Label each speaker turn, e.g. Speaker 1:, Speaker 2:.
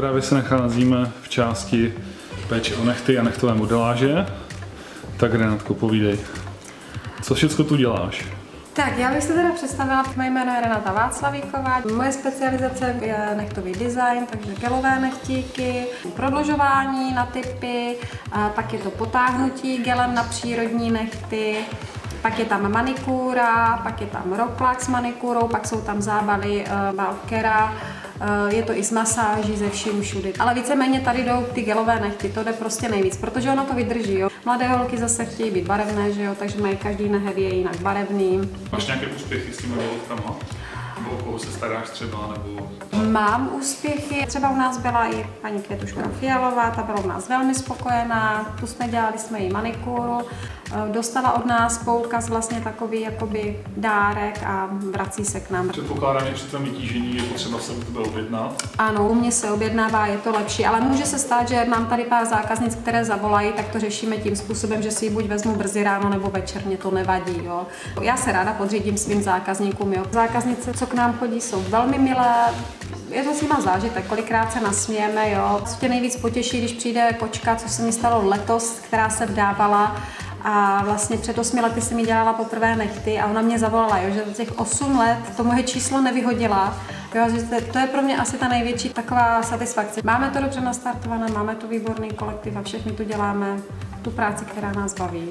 Speaker 1: Právě se nacházíme v části péče o nechty a nechtové modeláže. Tak Renátko, povídej. Co všechno tu děláš?
Speaker 2: Tak, já bych se teda představila, moje jméno je Renata Václavíková. Moje specializace je nechtový design, takže gelové nechtíky, prodlužování na typy, pak je to potáhnutí gelem na přírodní nechty, pak je tam manikúra, pak je tam roklak s manikúrou, pak jsou tam zábaly uh, Valkera, je to i s masáží ze vším všudy. Ale víceméně tady jdou ty gelové nechty, to jde prostě nejvíc, protože ono to vydrží. Jo. Mladé holky zase chtějí být barevné, že jo, takže mají každý nehed je jinak barevný.
Speaker 1: Máš nějaké úspěchy s těmi volkama? Nebo o koho se staráš třeba, nebo...
Speaker 2: Mám úspěchy, třeba u nás byla i paní Květuška Fialová, ta byla u nás velmi spokojená, tu jsme dělali jsme jí manikuru, dostala od nás poukaz vlastně takový jakoby dárek a vrací se k nám.
Speaker 1: Předpokládám, že při tom vytížení je potřeba se u tebe objednat?
Speaker 2: Ano, u mě se objednává, je to lepší, ale může se stát, že mám tady pár zákaznic, které zavolají, tak to řešíme tím způsobem, že si ji buď vezmu brzy ráno nebo večer, mě to nevadí. Jo. Já se ráda podřídím svým zákazníkům. Jo. Zákaznice, co k nám chodí, jsou velmi milé, je to s nima zážitek, kolikrát se nasmějeme, jo. Co tě nejvíc potěší, když přijde kočka, co se mi stalo letos, která se vdávala a vlastně před osmi lety jsem mi dělala poprvé nechty a ona mě zavolala, jo, že za těch osm let to moje číslo nevyhodila. Jo, že to, to je pro mě asi ta největší taková satisfakce. Máme to dobře nastartované, máme tu výborný kolektiv a všechny tu děláme tu práci, která nás baví.